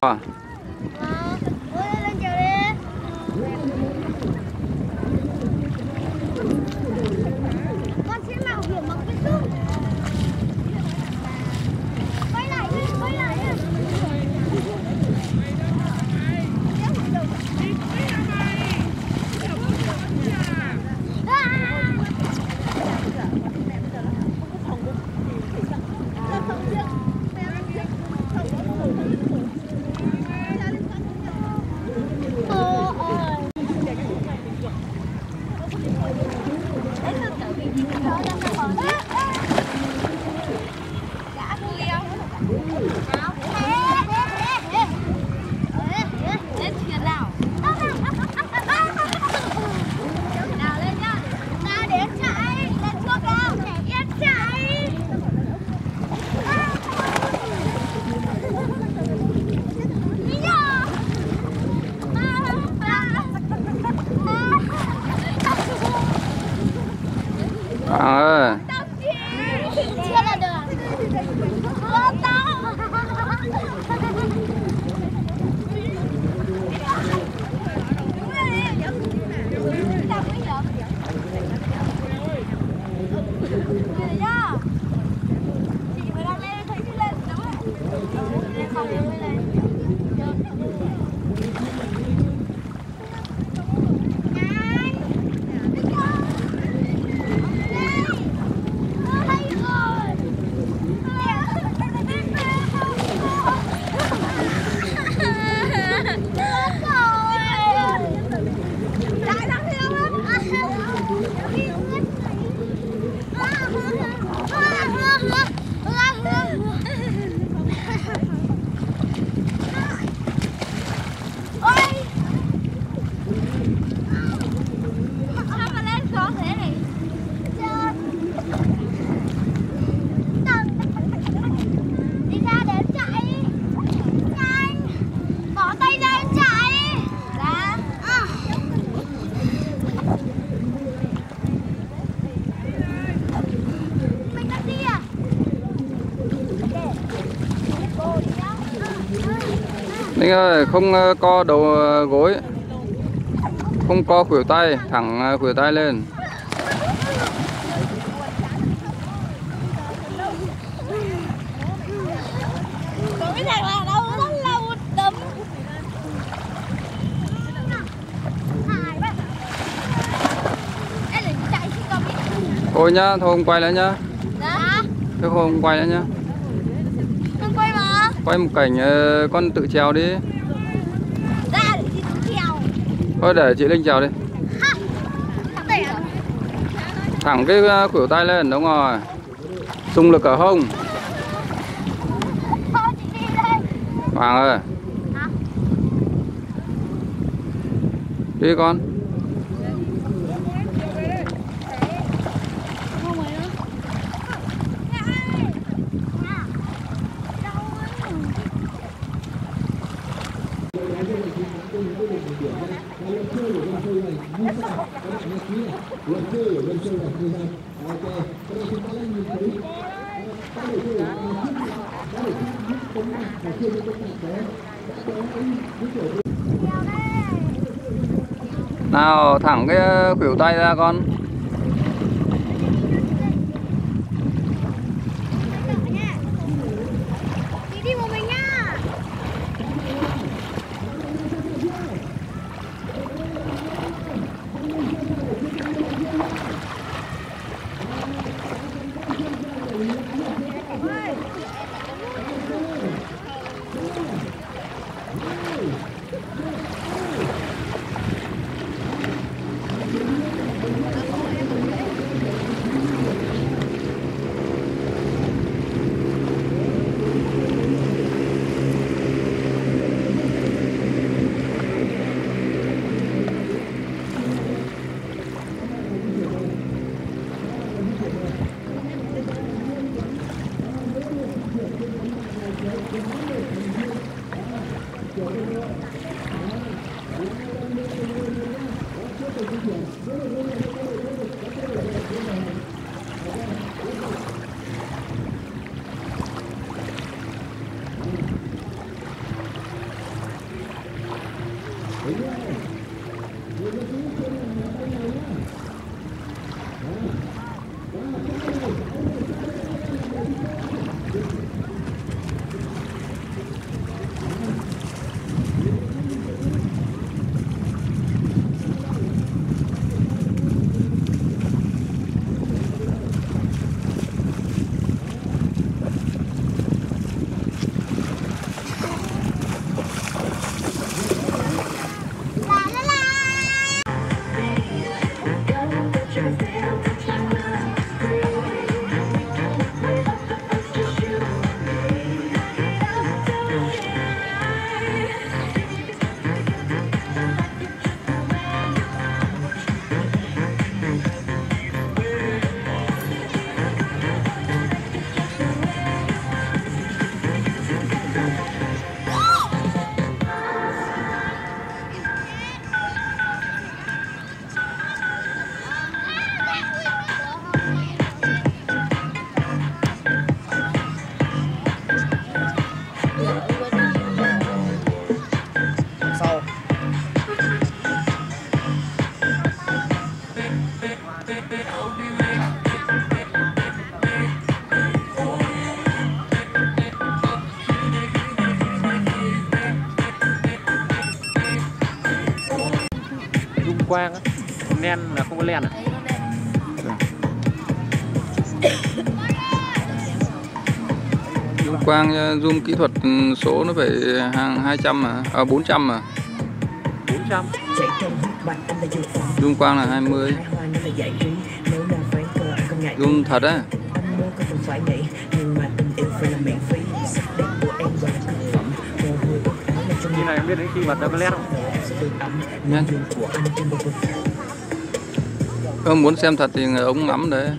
Con Ơi không ờ, co đầu ờ, gối. Không co khuỷu tay Thẳng ờ, khuỷu tay lên. Thôi nhá Thôi không quay nữa nhá. Dạ. Thế không quay nữa nhá Quay một cảnh ờ, con tự trèo đi. Thôi để chị Linh trèo đi. Thẳng cái ờ, khuỷu tay lên đúng rồi. Xung lực ở hông. Thôi chị đi Nào thẳng cái ờ, khuỷu tay ra con. Quang á. Nen là không có len à? Dung quang ờ, zoom kỹ thuật ừ, số nó phải hàng 200 mà à 400 mà. 400 chạy trong huyết mạch anh là dược phẩm Dung quang là 20 hài hòa nên là giải trí nếu là phán cờ anh không ngại Zoom thật á? Như này em biết đến khi nó có len không em ấm của anh trên vực Không muốn xem thật thì ông ngắm đấy.